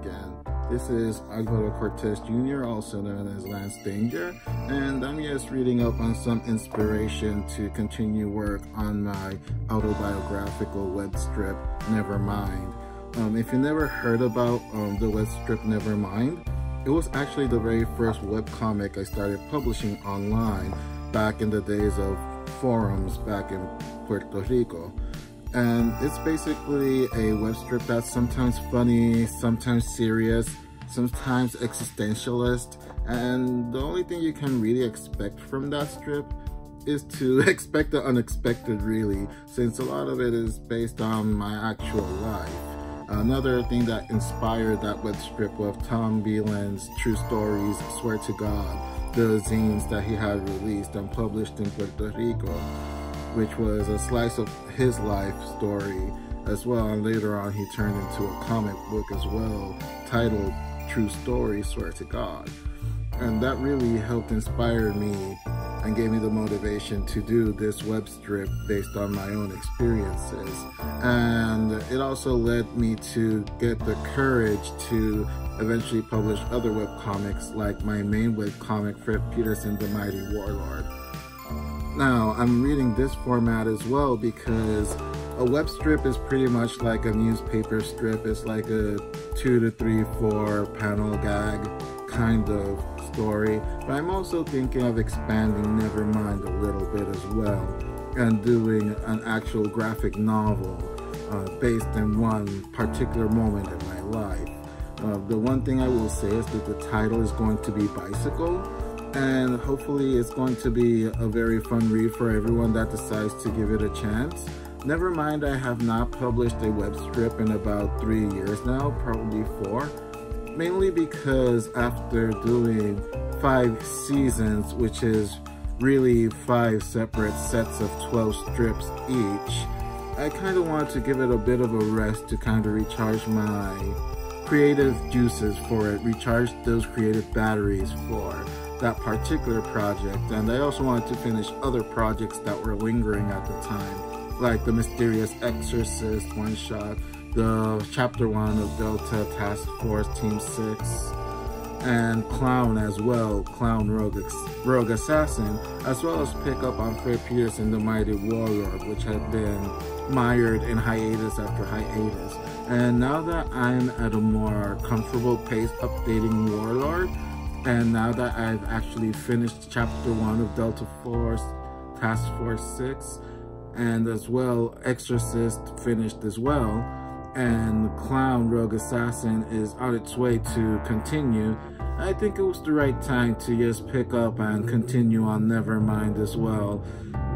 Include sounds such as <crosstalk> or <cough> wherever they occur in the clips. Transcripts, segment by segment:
again. This is Alvaro Cortez Jr., also known as Lance Danger, and I'm just reading up on some inspiration to continue work on my autobiographical web strip, Nevermind. Um, if you never heard about um, the web strip Nevermind, it was actually the very first web comic I started publishing online back in the days of forums back in Puerto Rico and it's basically a web strip that's sometimes funny, sometimes serious, sometimes existentialist, and the only thing you can really expect from that strip is to <laughs> expect the unexpected really, since a lot of it is based on my actual life. Another thing that inspired that web strip was Tom Beland's True Stories, Swear to God, the zines that he had released and published in Puerto Rico which was a slice of his life story as well. And later on, he turned into a comic book as well, titled True Story, Swear to God. And that really helped inspire me and gave me the motivation to do this web strip based on my own experiences. And it also led me to get the courage to eventually publish other web comics like my main web comic, Fred Peterson, The Mighty Warlord. Now, I'm reading this format as well because a web strip is pretty much like a newspaper strip. It's like a two to three, four panel gag kind of story. But I'm also thinking of expanding Nevermind a little bit as well and doing an actual graphic novel uh, based in one particular moment in my life. Uh, the one thing I will say is that the title is going to be Bicycle and hopefully it's going to be a very fun read for everyone that decides to give it a chance. Never mind, I have not published a web strip in about three years now, probably four. Mainly because after doing five seasons, which is really five separate sets of 12 strips each, I kind of wanted to give it a bit of a rest to kind of recharge my creative juices for it, recharge those creative batteries for that particular project and I also wanted to finish other projects that were lingering at the time like the Mysterious Exorcist one shot, the chapter 1 of Delta Task Force Team 6 and Clown as well, Clown Rogue, Rogue Assassin, as well as pick up on Fred Peterson, The Mighty Warlord, which had been mired in hiatus after hiatus. And now that I'm at a more comfortable pace updating Warlord, and now that I've actually finished chapter one of Delta Force Task Force 6, and as well, Exorcist finished as well, and Clown Rogue Assassin is on its way to continue, I think it was the right time to just pick up and continue on Nevermind as well.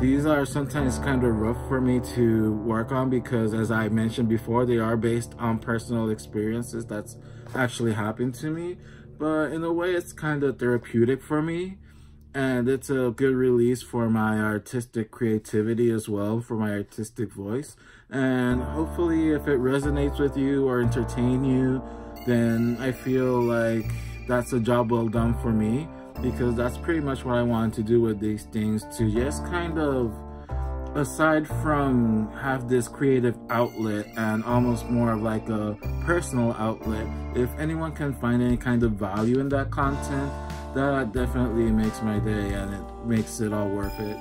These are sometimes kind of rough for me to work on because as I mentioned before, they are based on personal experiences that's actually happened to me but in a way it's kind of therapeutic for me. And it's a good release for my artistic creativity as well for my artistic voice. And hopefully if it resonates with you or entertain you then i feel like that's a job well done for me because that's pretty much what i wanted to do with these things to just kind of aside from have this creative outlet and almost more of like a personal outlet, if anyone can find any kind of value in that content, that definitely makes my day and it makes it all worth it.